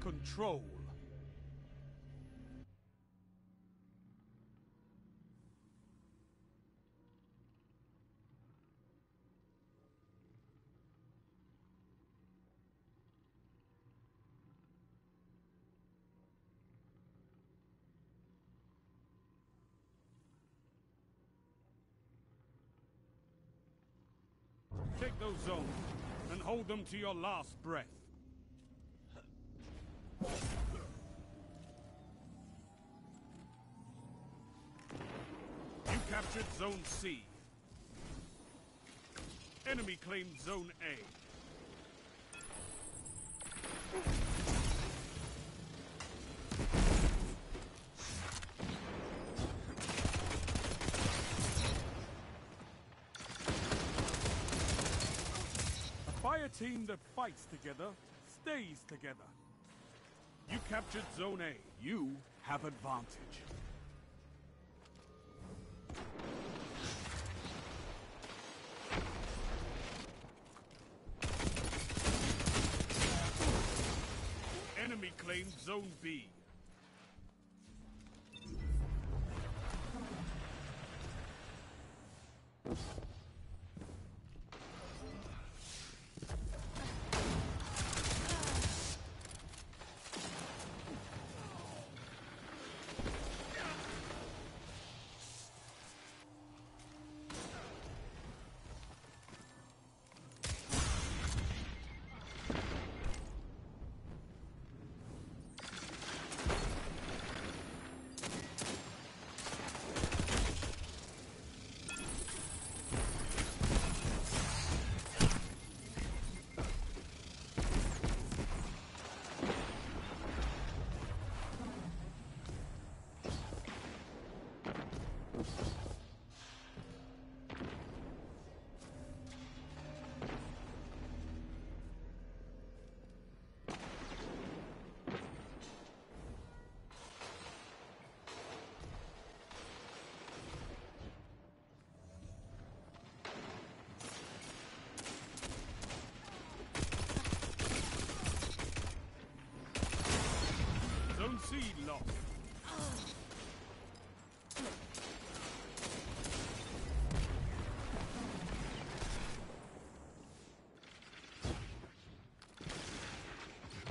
Control. Take those zones and hold them to your last breath. You captured Zone C. Enemy claimed Zone A. team that fights together stays together. You captured Zone A. You have advantage. Enemy claimed Zone B. Lost.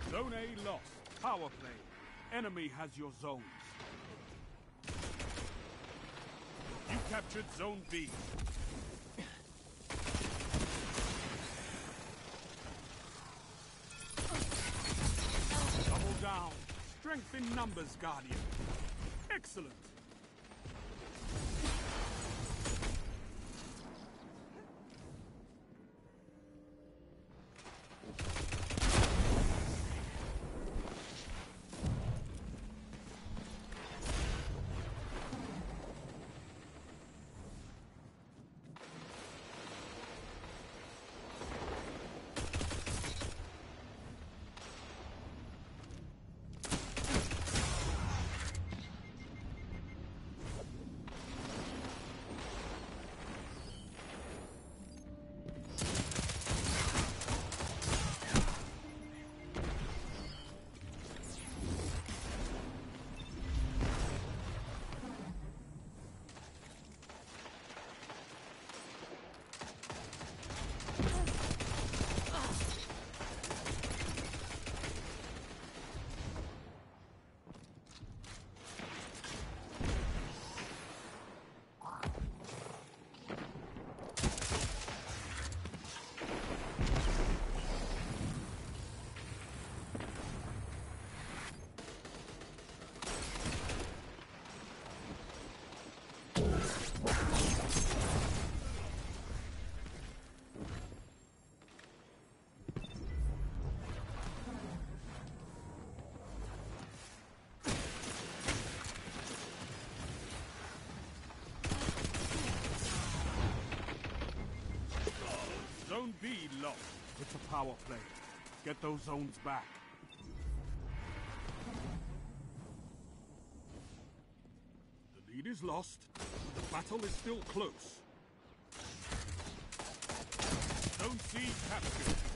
Zone A lost. Power play. Enemy has your zones. You captured Zone B. Double down. Strength in numbers, Guardian. Excellent. Power play. Get those zones back. The lead is lost, but the battle is still close. Zone C captured.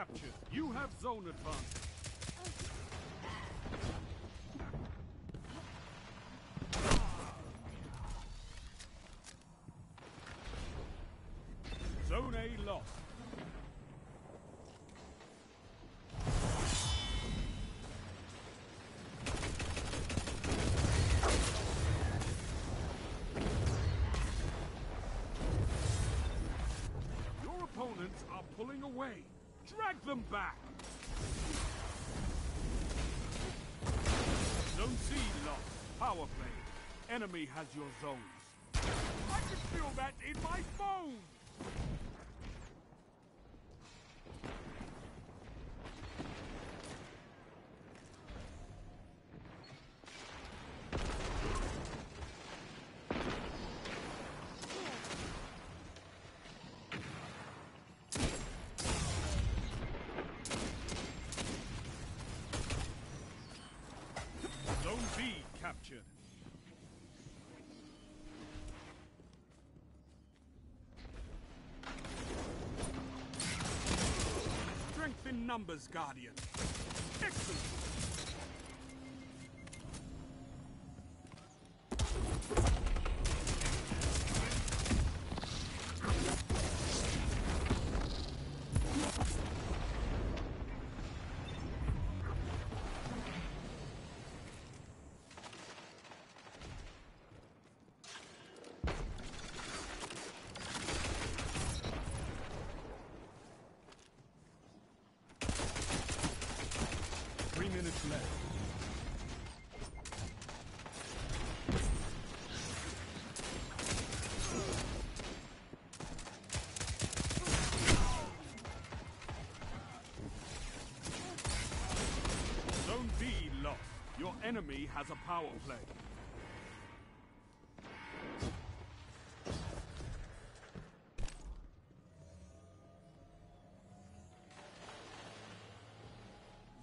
Captured. You have zone advantage. Zone A lost. Drag them back. Zone C lost. Power play. Enemy has your zones. I can feel that in my bones. Numbers, Guardian. Has a power play.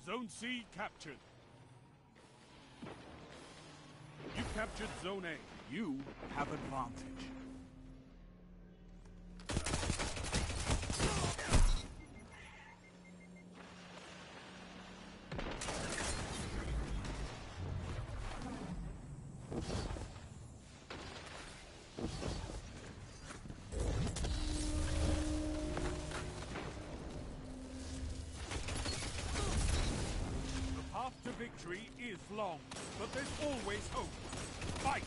Zone C captured. You captured Zone A. You have advantage. Victory is long, but there's always hope. Fight!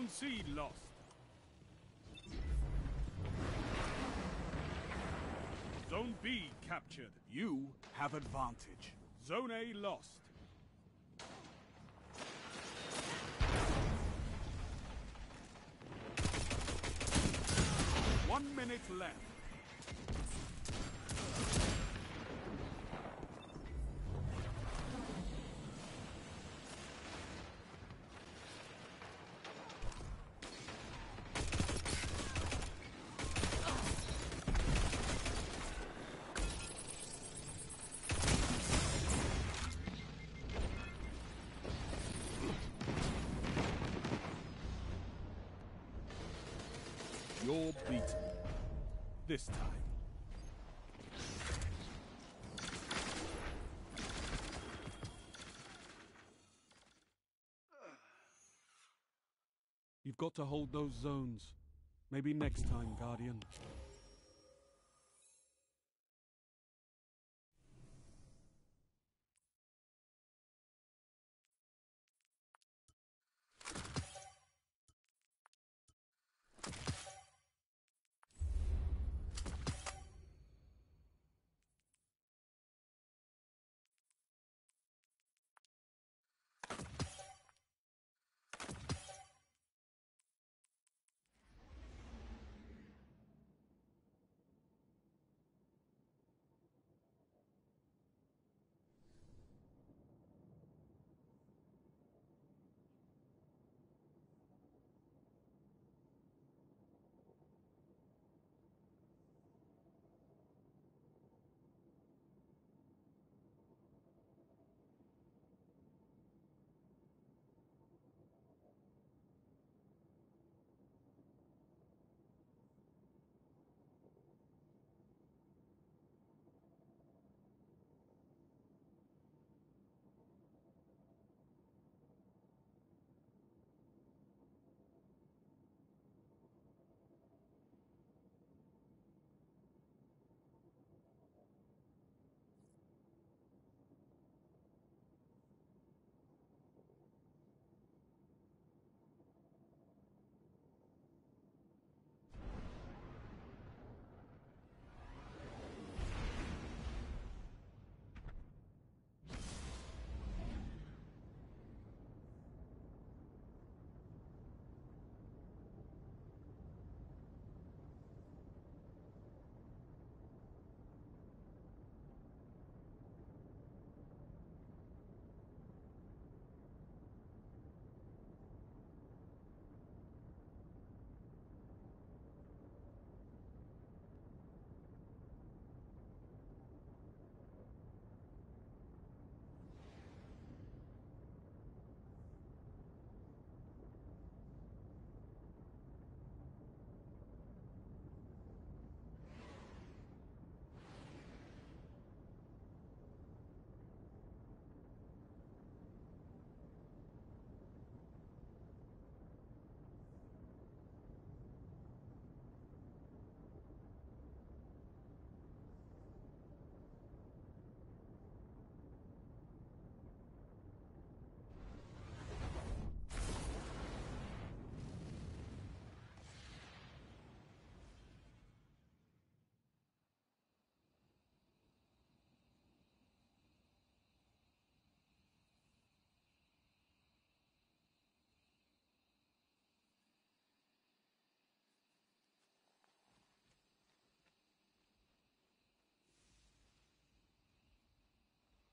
Zone C lost. Zone B captured. You have advantage. Zone A lost. One minute left. You're beaten. This time. You've got to hold those zones. Maybe next time, Guardian.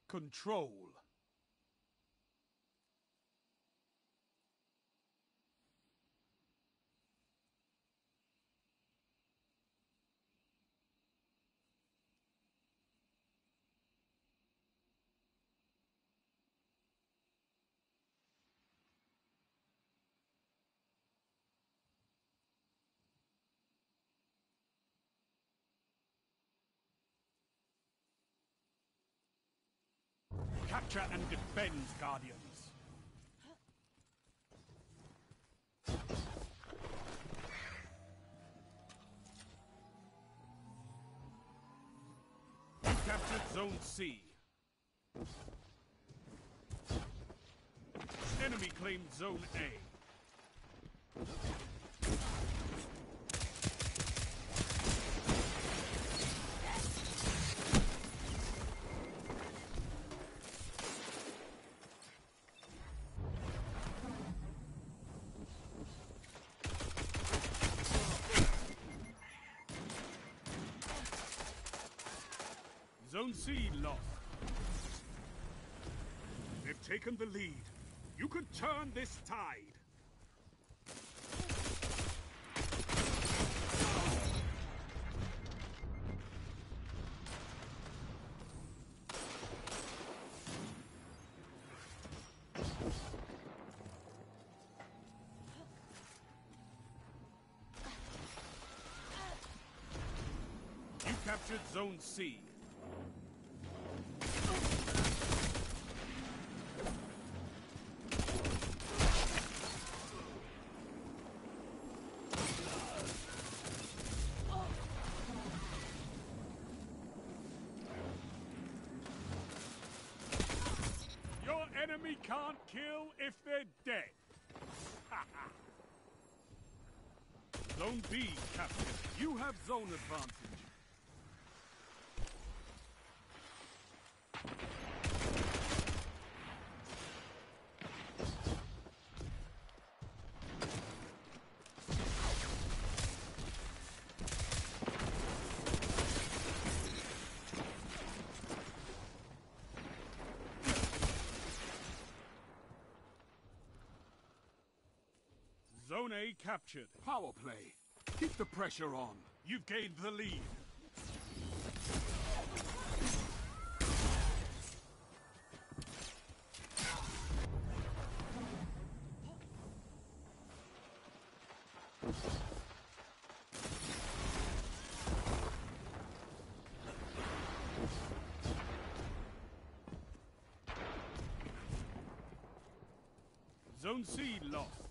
Control. Capture and defend, Guardians. Captured Zone C. Enemy claimed Zone A. C lost. They've taken the lead. You can turn this tide. captured Zone C. can't kill if they're dead. zone B, Captain. You have zone advantage. Zone A captured. Power play. Keep the pressure on. You've gained the lead. Zone C lost.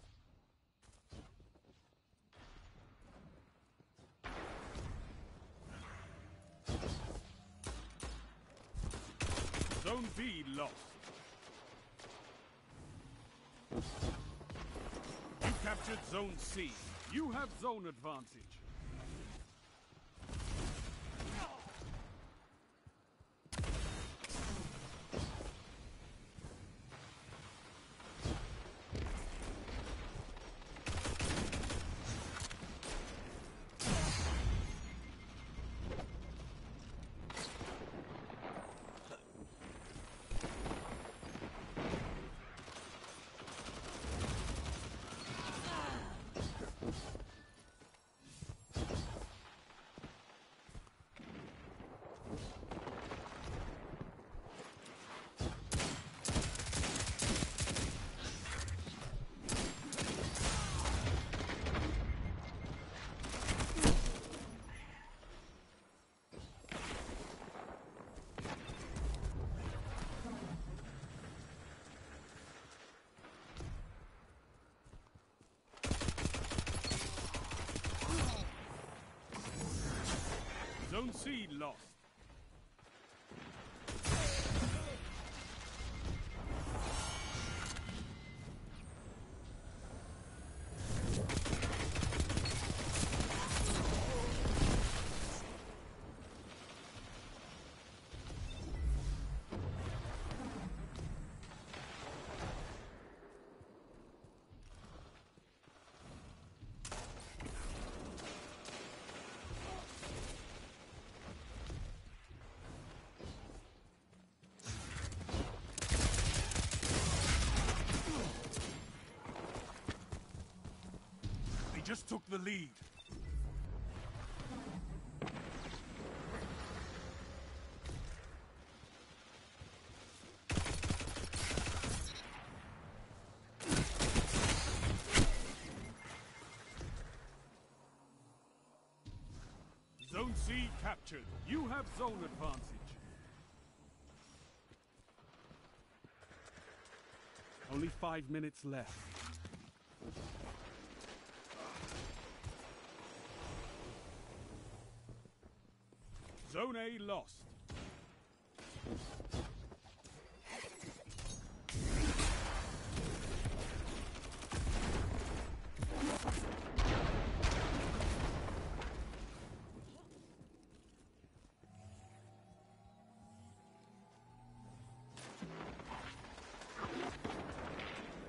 Lost. You captured Zone C. You have zone advantage. Zone lost. Just took the lead. Zone C captured. You have zone advantage. Only five minutes left. Lost.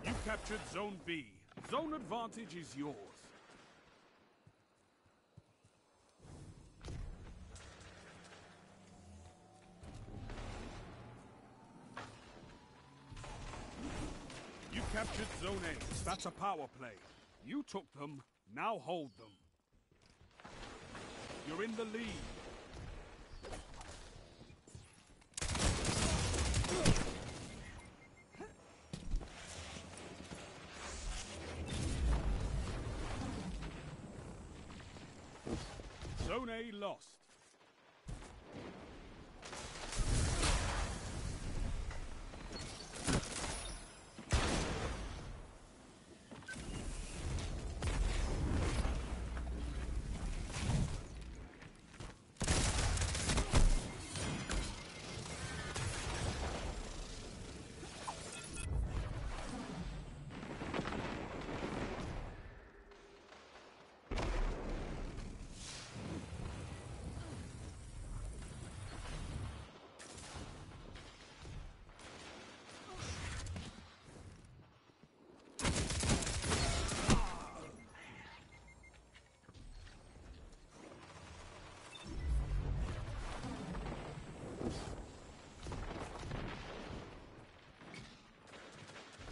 You captured Zone B. Zone advantage is yours. Captured Zone A. That's a power play. You took them, now hold them. You're in the lead. Zone A lost.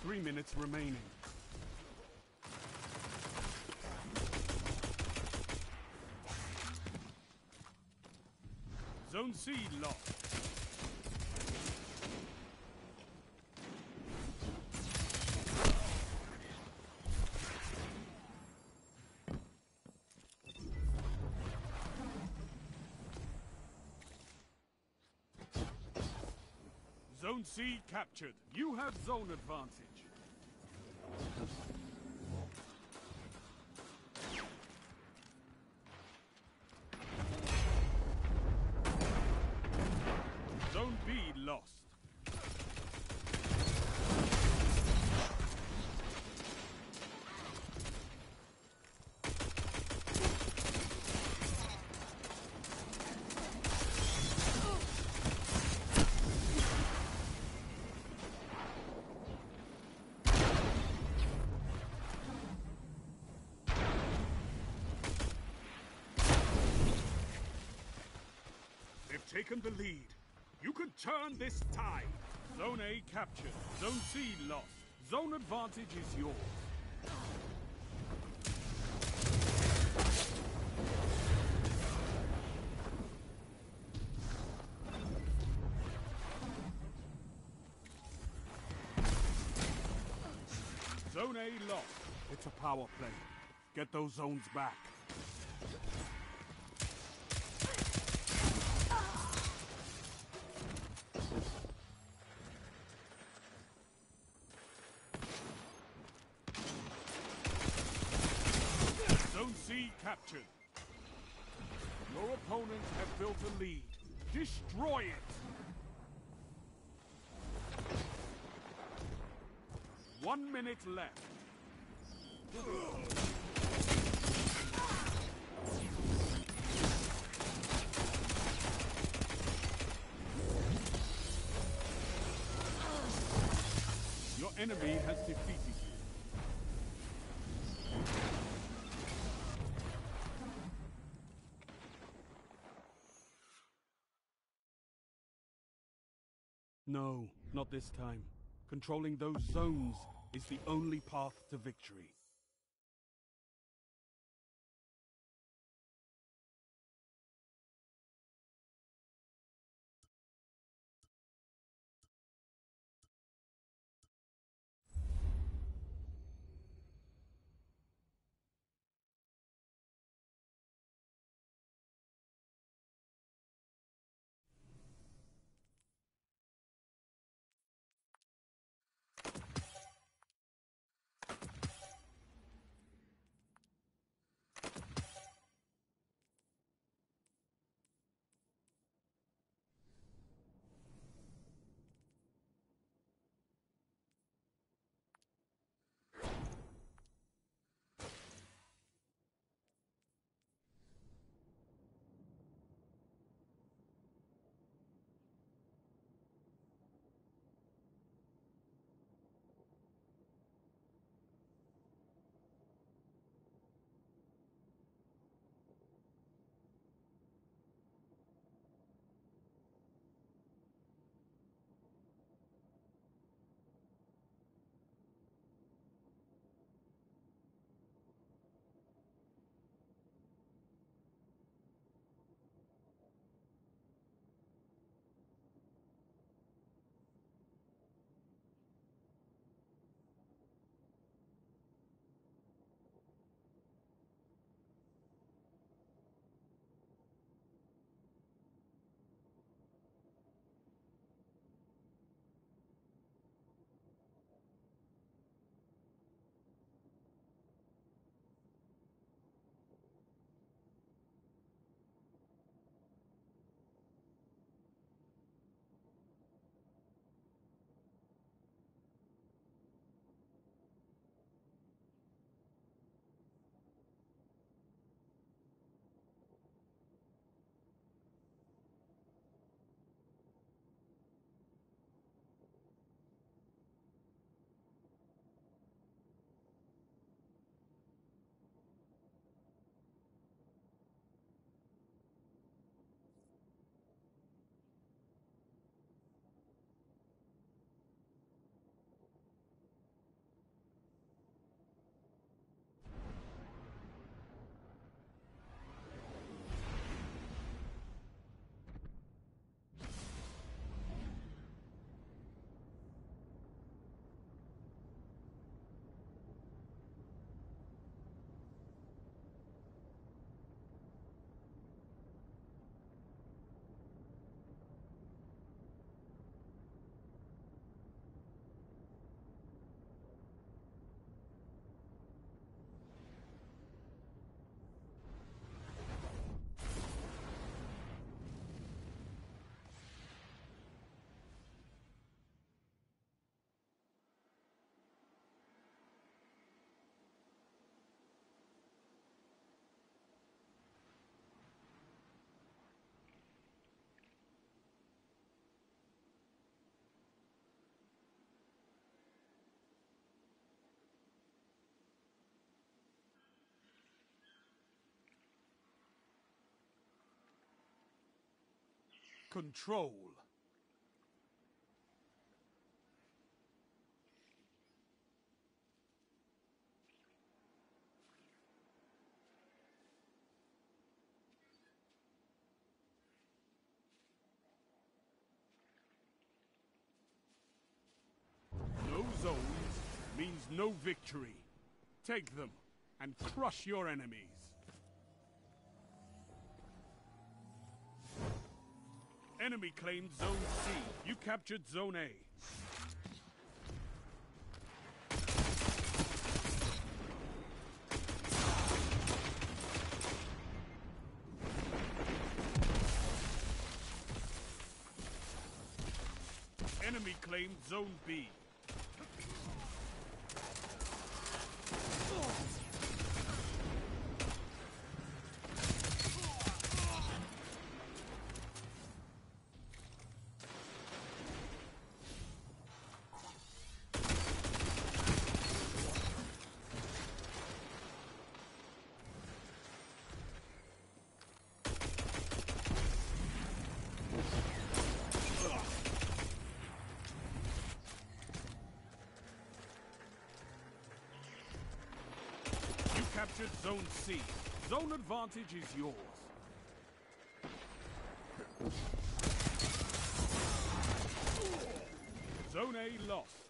Three minutes remaining. Zone C lost. Zone C captured. You have zone advantage. Zone B lost. They've taken the lead. You can turn this tide. Zone A captured. Zone C lost. Zone advantage is yours. Zone A lost. It's a power play. Get those zones back. Zone Your opponents have built a lead. Destroy it! One minute left. Your enemy has defeated this time. Controlling those zones is the only path to victory. Control. No zones means no victory. Take them and crush your enemies. Enemy claimed Zone C. You captured Zone A. Enemy claimed Zone B. You captured Zone C. Zone advantage is yours. Zone A lost.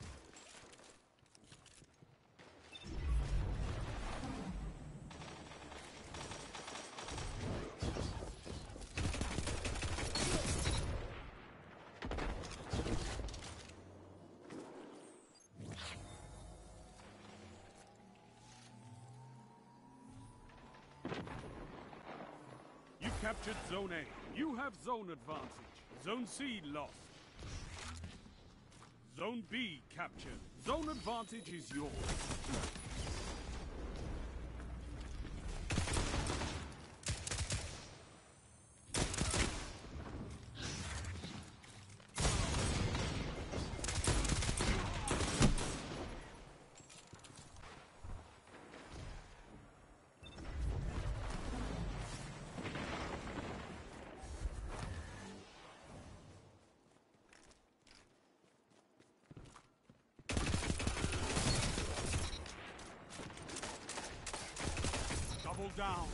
Captured Zone A. You have zone advantage. Zone C lost. Zone B captured. Zone advantage is yours. Down.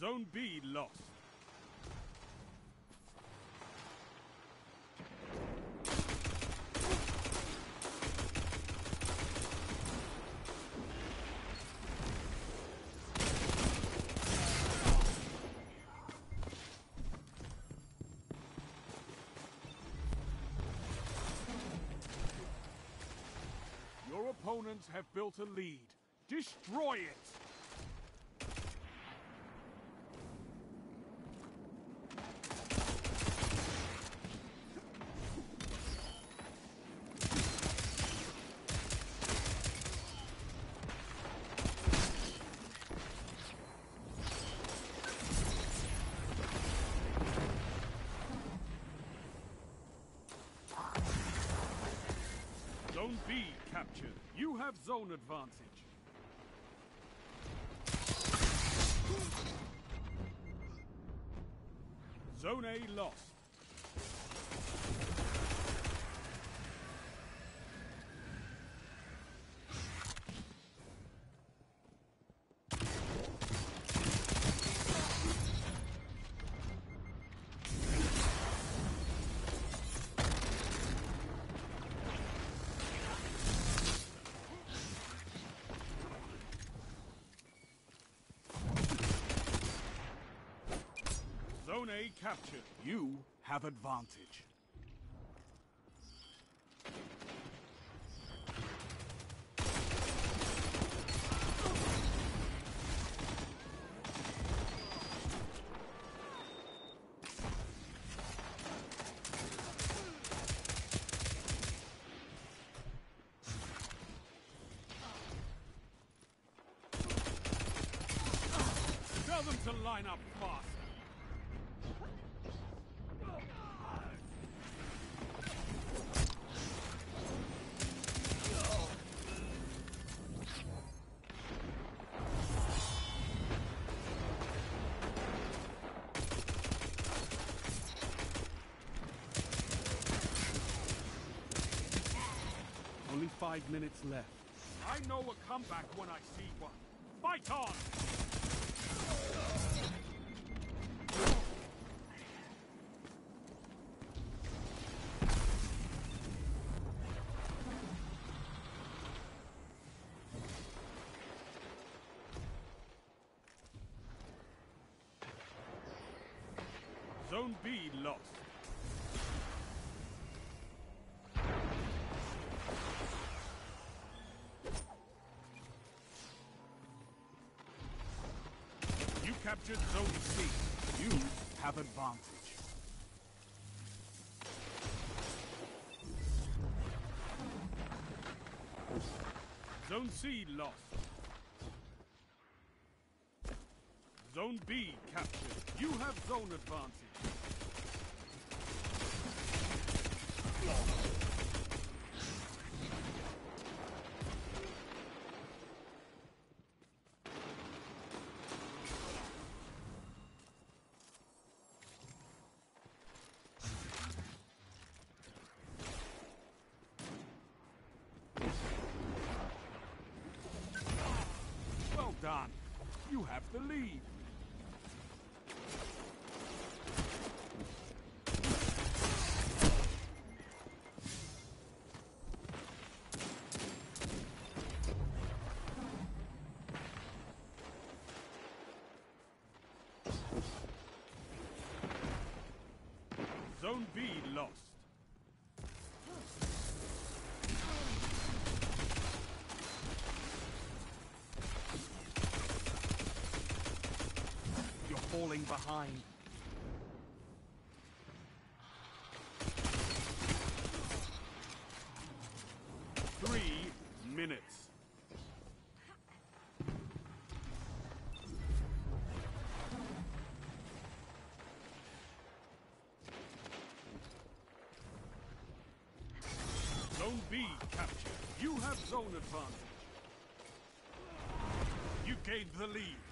Zone B lost. Opponents have built a lead. Destroy it! Zone B captured. You have zone advantage. Zone A lost. Zone A captured. You have advantage. Tell them to line up Five minutes left. I know a comeback when I see one. Fight on! Zone B lost. Captured Zone C. You have advantage. Zone C lost. Zone B captured. You have zone advantage. Well done. You have the lead. Zone B lost. You're falling behind. Three minutes. Zone B captured. You have zone advantage. You gained the lead.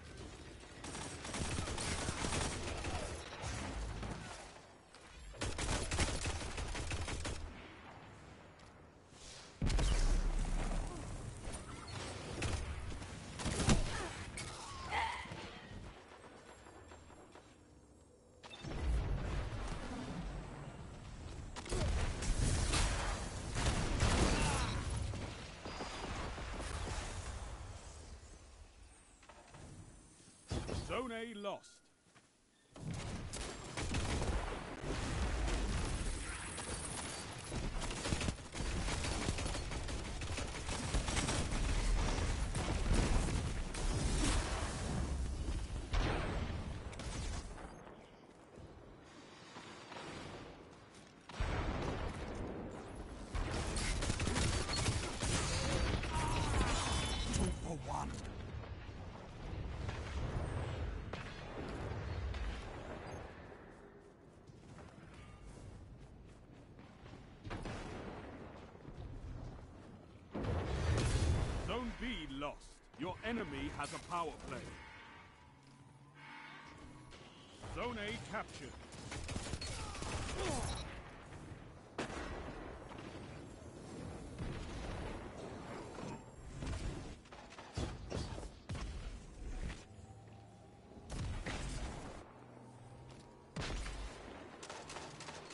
Zone A lost. Your enemy has a power play. Zone A captured.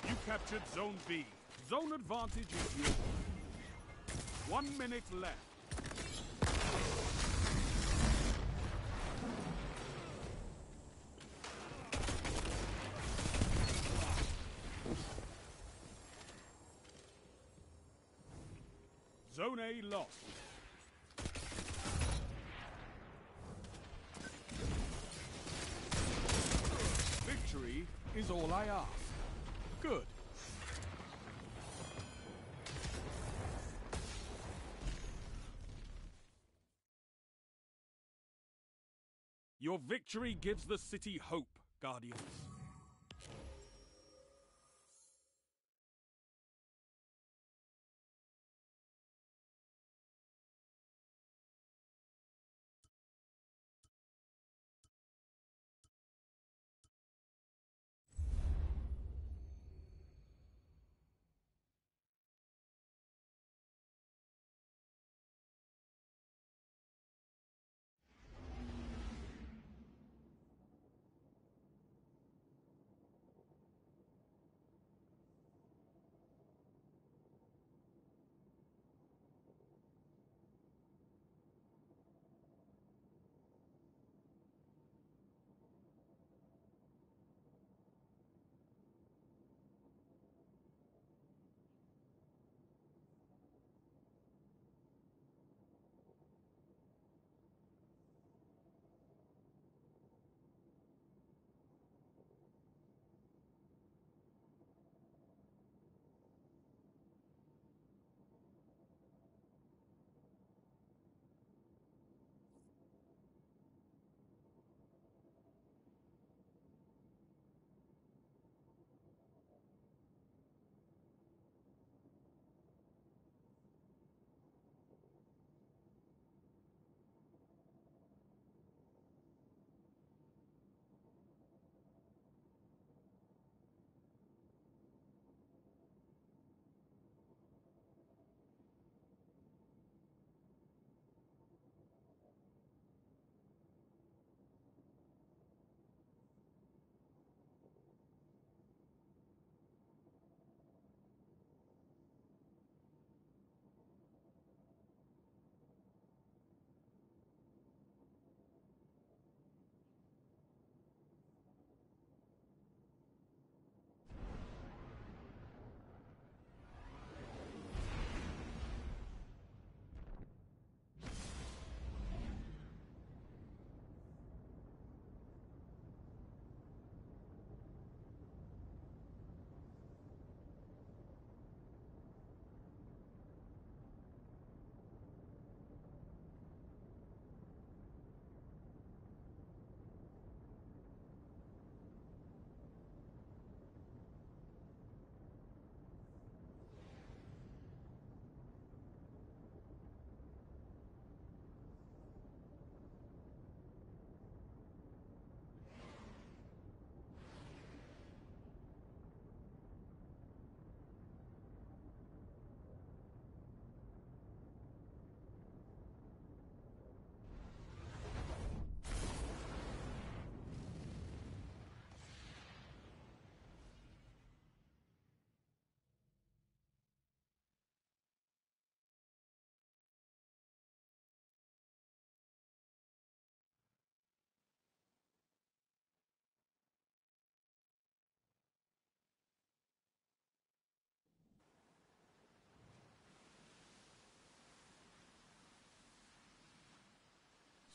You captured Zone B. Zone advantage is yours. One minute left. Zone A lost. Victory is all I ask. Good. Your victory gives the city hope, Guardians.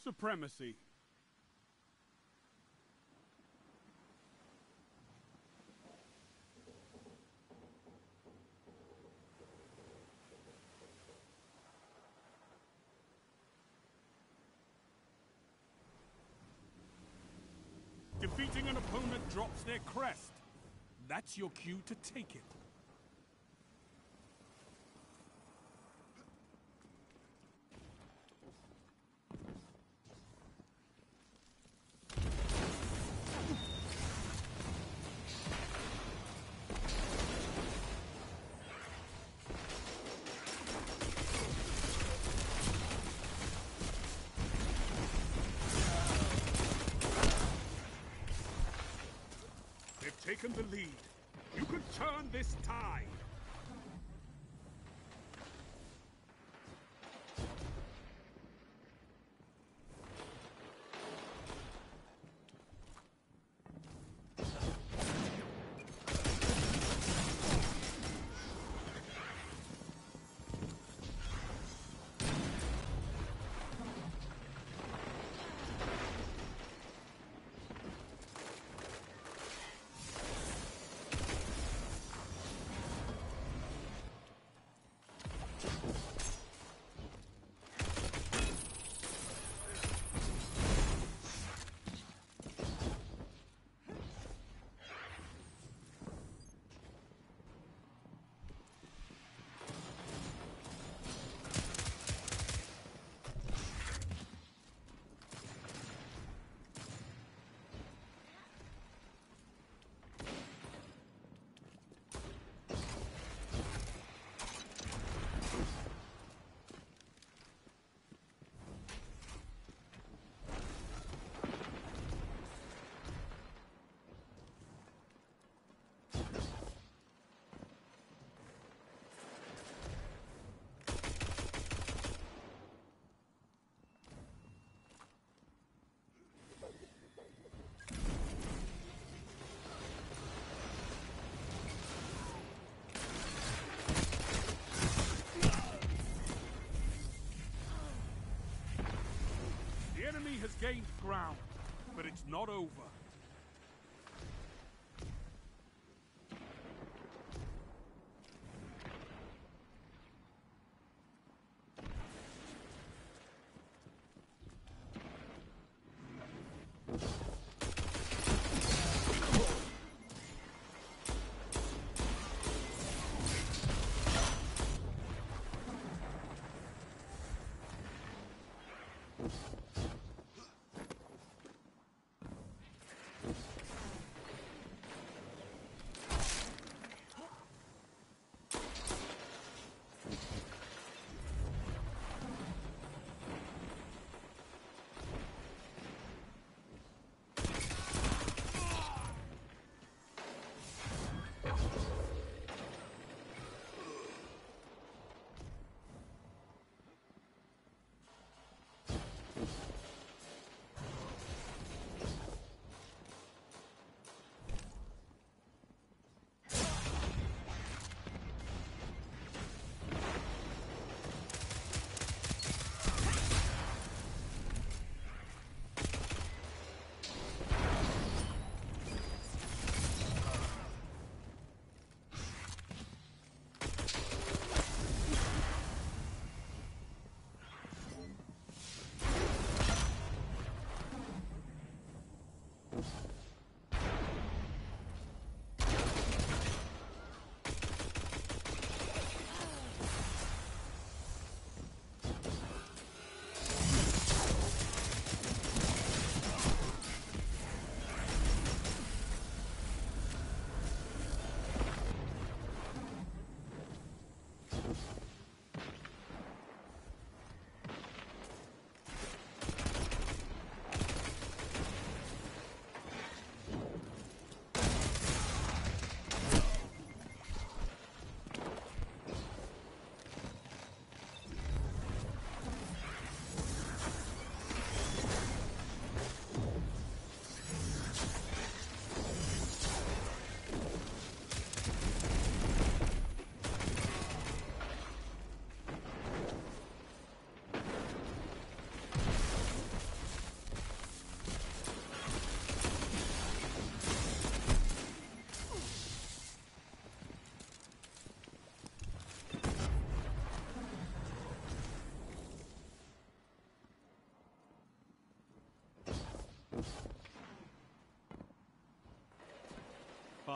Supremacy. Defeating an opponent drops their crest. That's your cue to take it. Gained ground, but it's not over.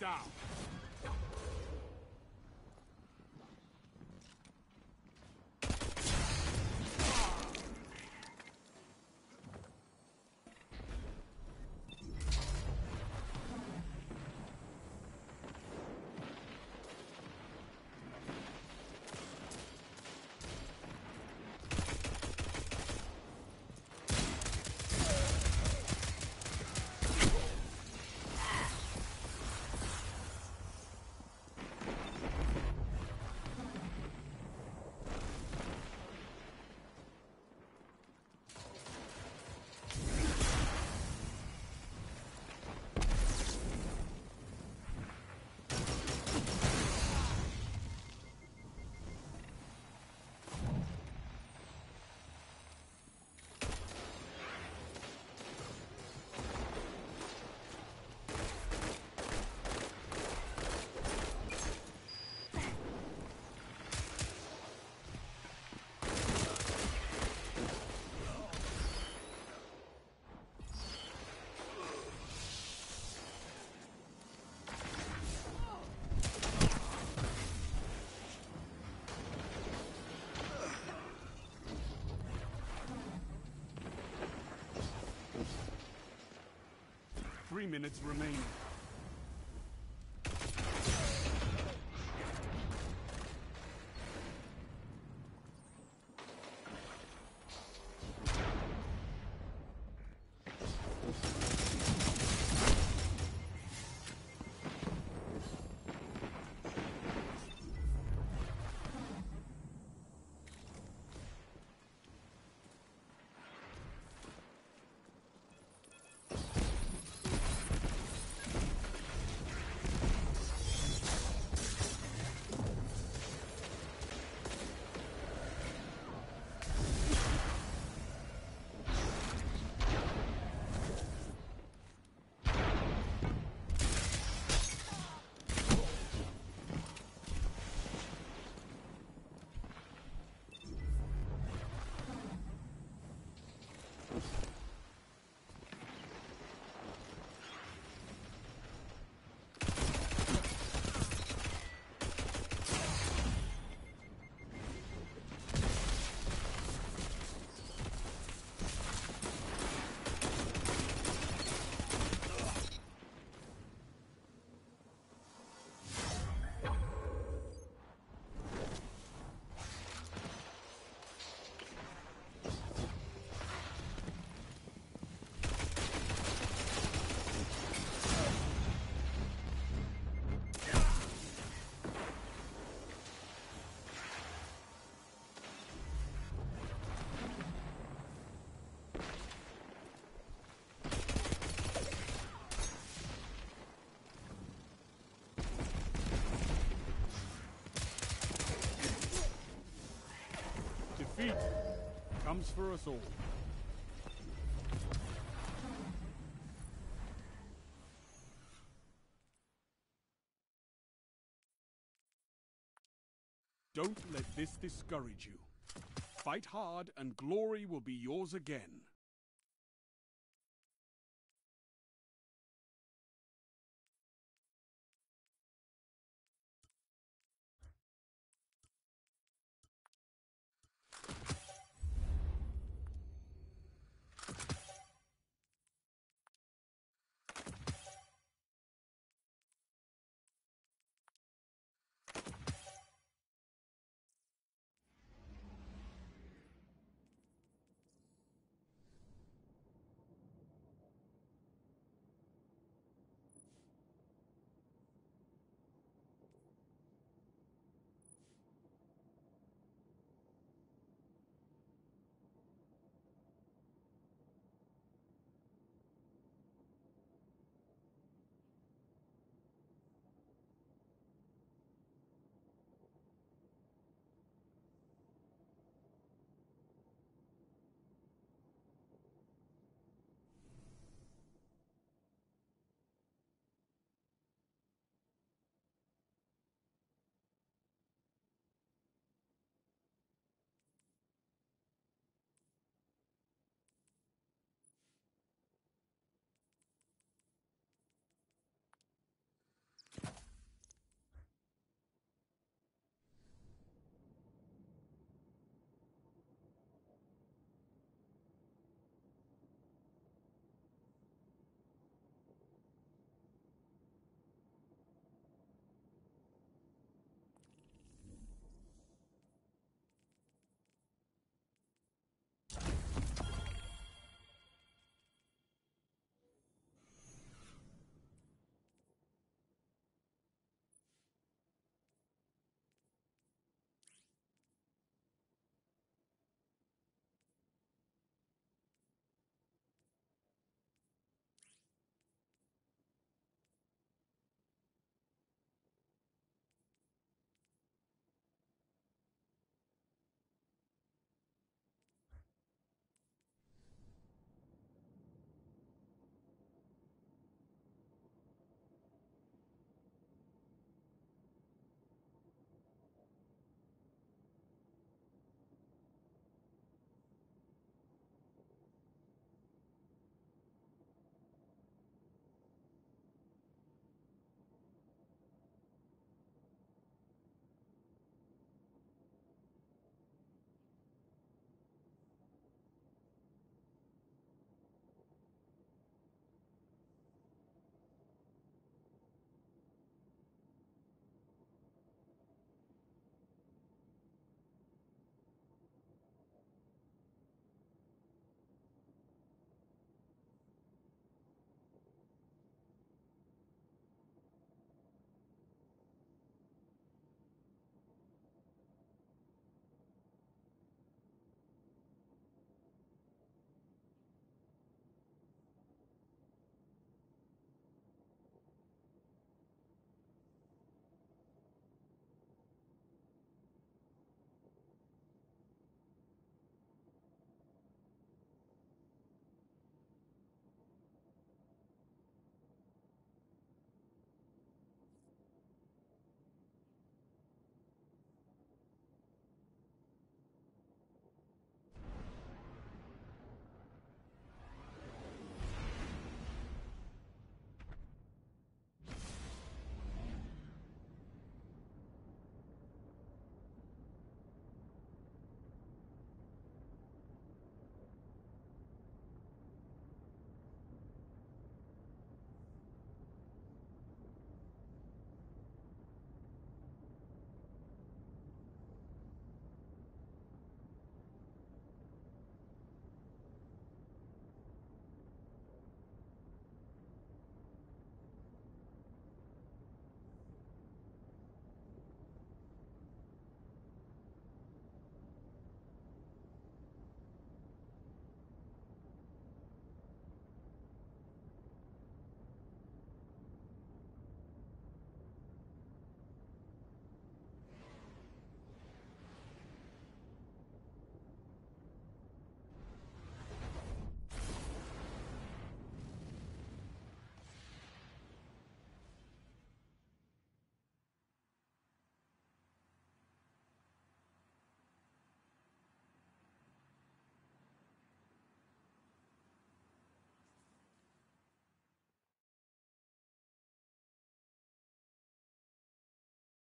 down! Three minutes remaining. Defeat comes for us all. Don't let this discourage you. Fight hard and glory will be yours again.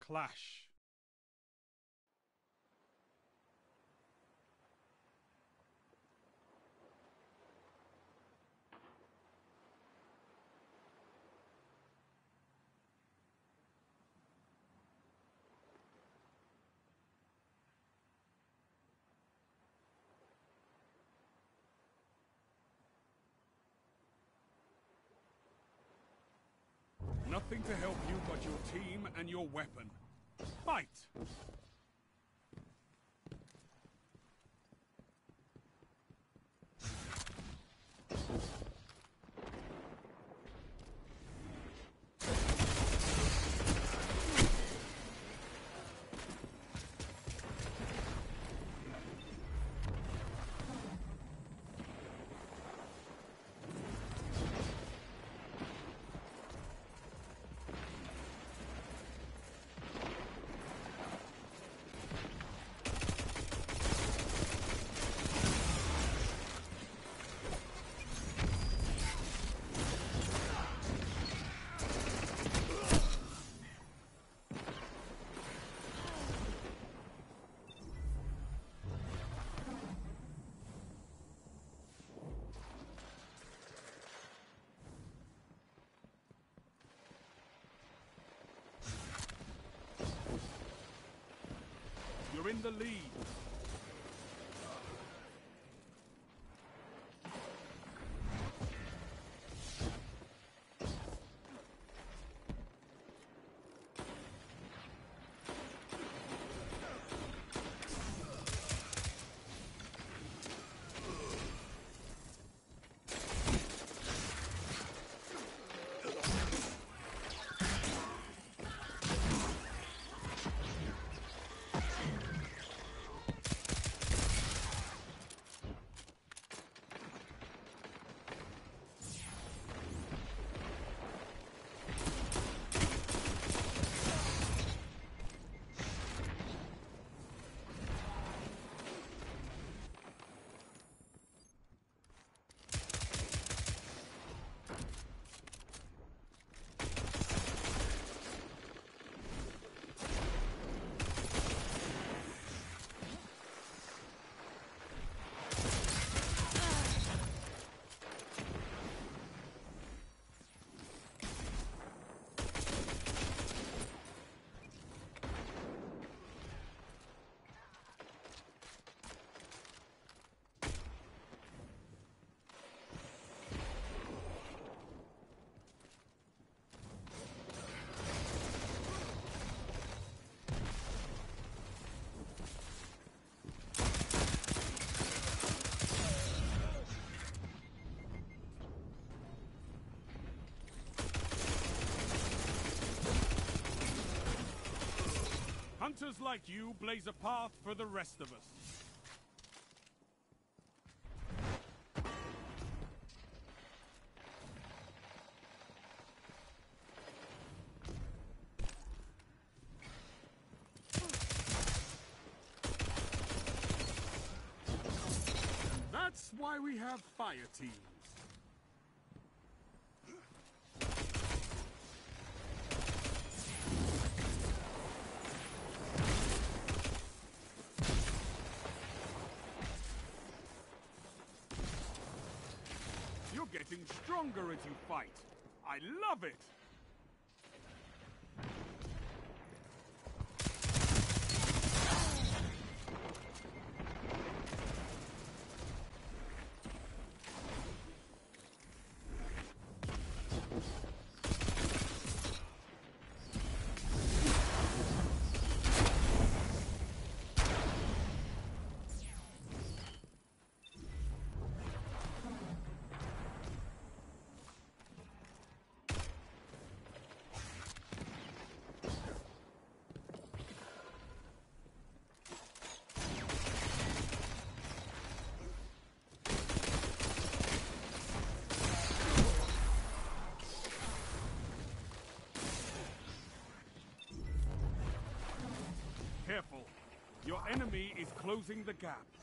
Clash. Nothing to help you but your team and your weapon. Fight! In the lead. Hunters like you blaze a path for the rest of us. That's why we have fire teams. You're getting stronger as you fight. I love it! Your enemy is closing the gap.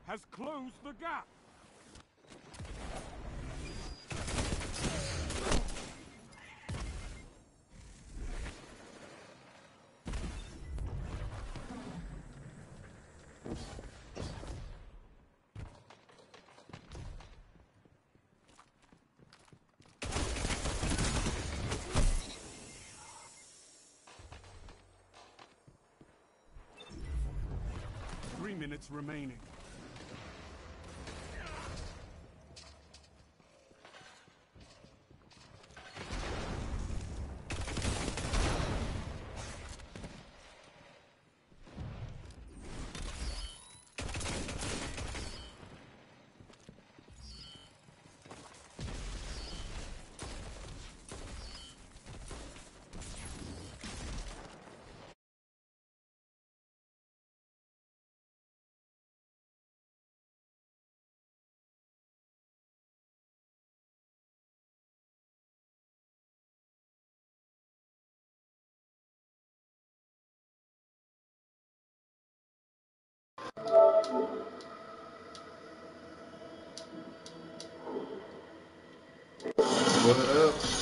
has closed the gap. Three minutes remaining. What up?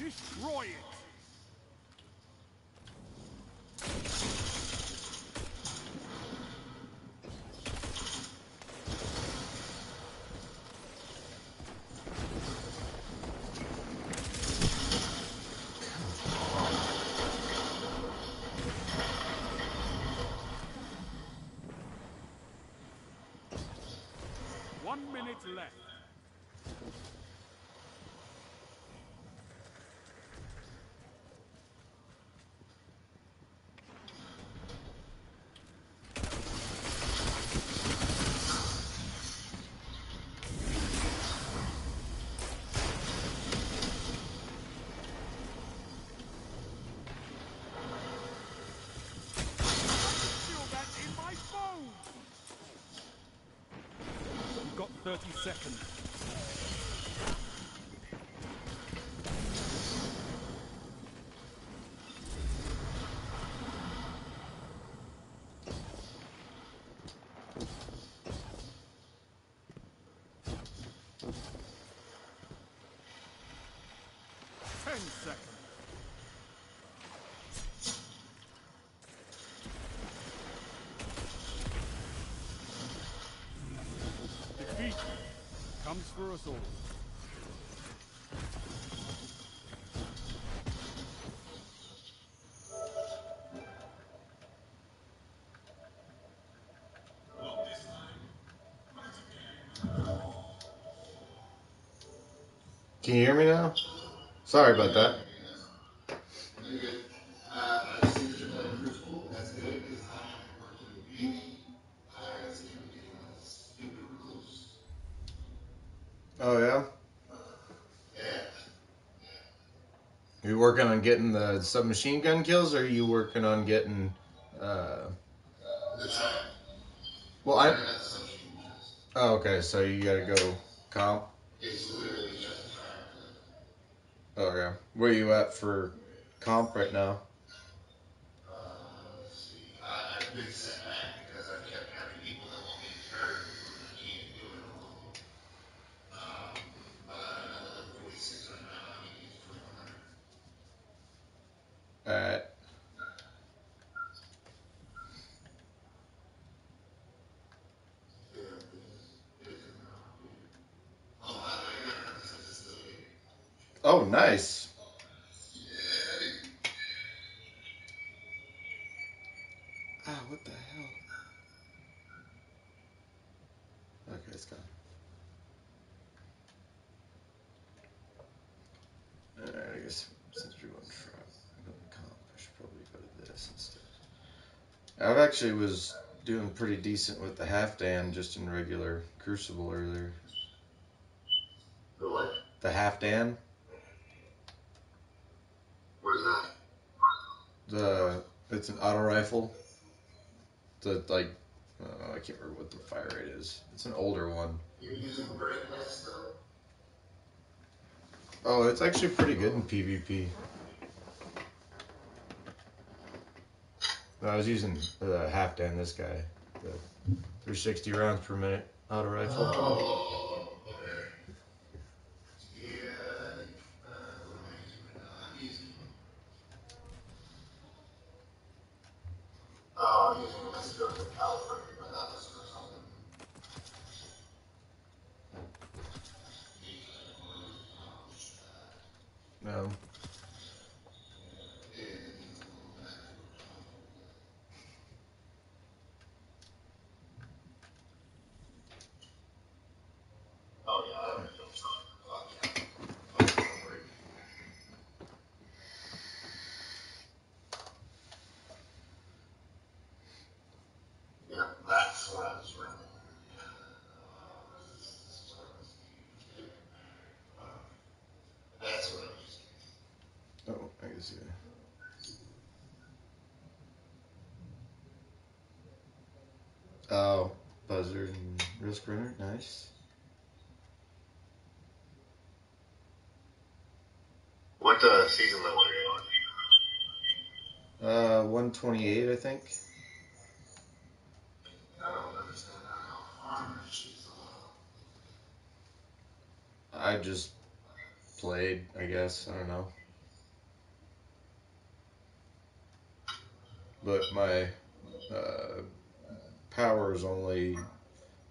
Destroy it. One minute left. Feel that in my bones! You've got 30 seconds. Ten seconds. Defeat for us all. Can you hear me now? Sorry about that. Oh yeah. You working getting the submachine gun kills, or are you working on getting? Uh... Well, I. Oh, okay. So you gotta go comp. Oh yeah. Where you at for comp right now? Alright. Oh, nice. Ah, what the hell? Okay, it's gone. Alright, I guess since you're going trap, going comp, I should probably go to this instead. I've actually was doing pretty decent with the Halfdan just in regular crucible earlier. The what? The Halfdan, Where's that? the it's an auto rifle. The like, uh, I can't remember what the fire rate is. It's an older one. You're using brainless though? Oh, it's actually pretty good in PvP. I was using the Halfdan. This guy, the 360 rounds per minute auto rifle. Oh, okay. Yeah. Uh, what am I using right now? I'm using. Oh, I'm using this to go to California, but that was for something. No. Oh, yeah, I don't feel sorry. Fuck yeah. Fuck, I'm great. Yeah, that's what I was running. That's what I was. Oh, I guess yeah. Oh, buzzard and Riskrunner, nice. What uh, season level are you on? Uh, 128, I think. I don't understand how armor she's I just played, I guess. I don't know. But my uh, power is only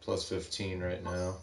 plus 15 right now.